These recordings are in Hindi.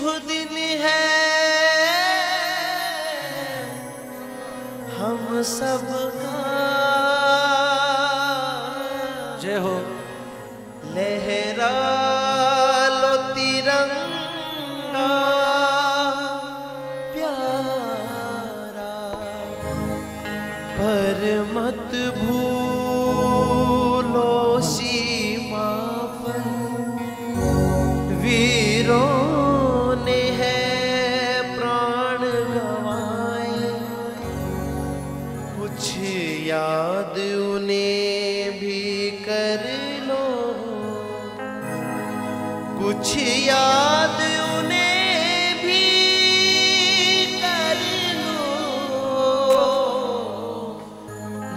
शुभ दिन है। हम सब जय हो। लहरा लो तिरंगा प्यारा पर मत भूलो कुछ याद उन्हें भी कर लो।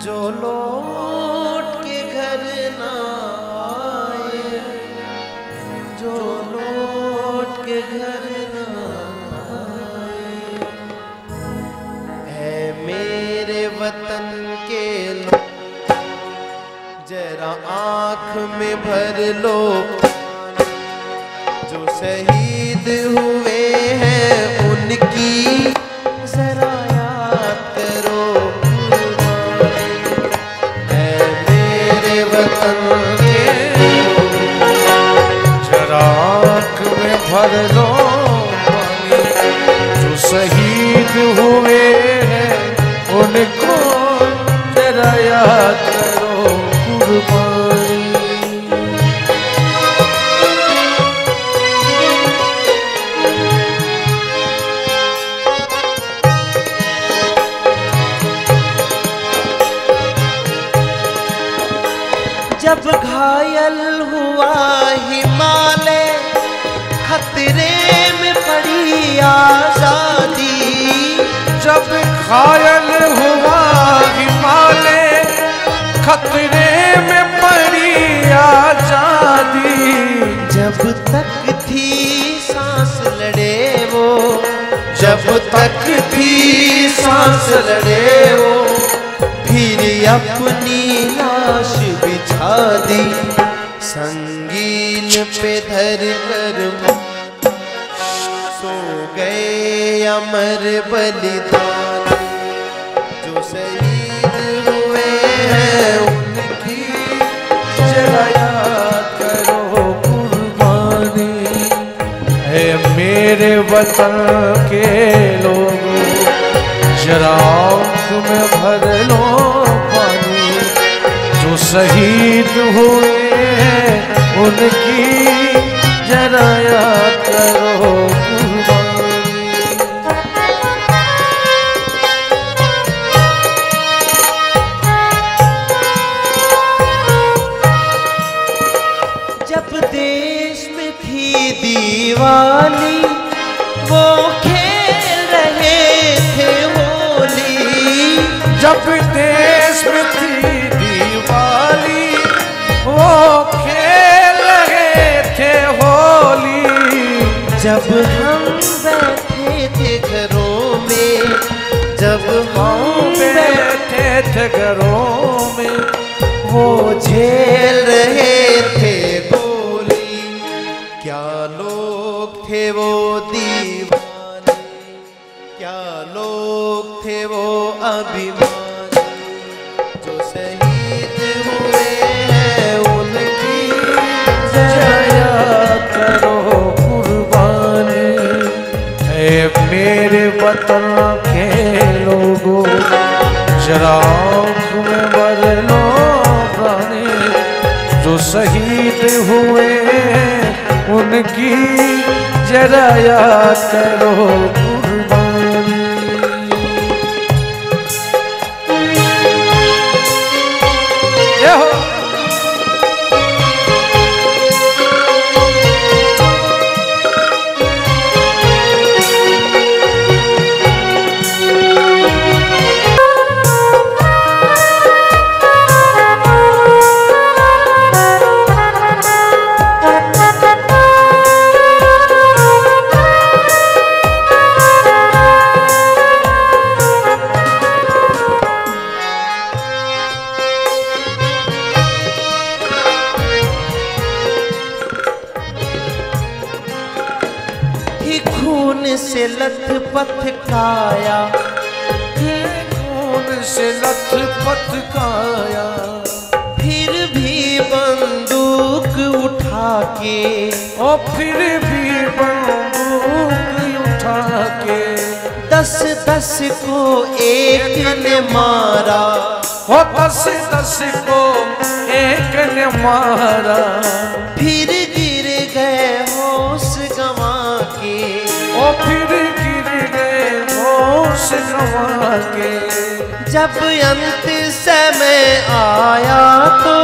जो लौट के घर ना आए, जो लौट के घर ना आए। मेरे वतन के लोग, जरा आँख में भर लो। शहीद हुए हैं उनकी। जरा याद करो। है मेरे वतन में भर दो। जो शहीद हुए घायल हुआ हिमालय, खतरे में पड़ी आज़ादी। जब घायल हुआ हिमालय, खतरे में पड़ी आज़ादी। जब तक थी सांस लड़े वो, जब तक थी सांस लड़े दी संगीन पे धर कर सो गए अमर बलिदान। जो शहीद हुए हैं उनकी जरा करो कुर्बानी। है मेरे वतन के लोग, जरा में भर शहीद हुए उनकी जरा याद करो जब हम बैठे थे घरों में, जब हम बैठे थे घरों में, वो झेल रहे थे गोली क्या लोग थे वो दीवाने? क्या लोग थे वो अभिमानी? जो शहीद शहीद हुए उनकी जरा याद करो लथपथ काया खून से लथपथ काया फिर भी बंदूक उठा के और फिर भी बंदूक उठा के दस दस को एक ने मारा। वो दस दस को एक ने मारा। फिर के जब अंत समय आया तो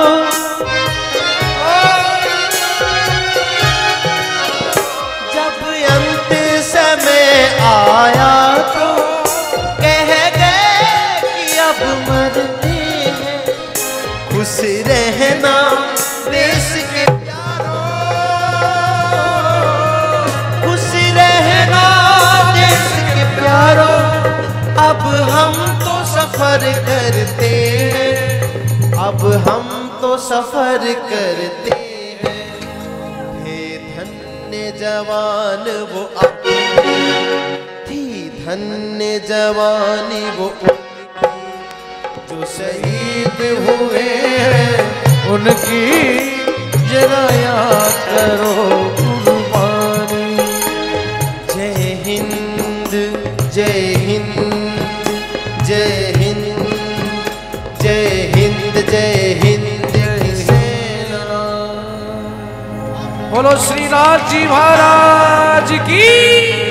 अब हम तो सफ़र करते हैं। अब हम तो सफ़र करते हैं। हे धन्य जवान वो थी धन्य जवानी वो जो शहीद हुए हैं, उनकी जरा याद करो कुर्बानी। जय हिंद। जय हिंद जय हिंद जय हिंद बोलो श्री राज जी महाराज की।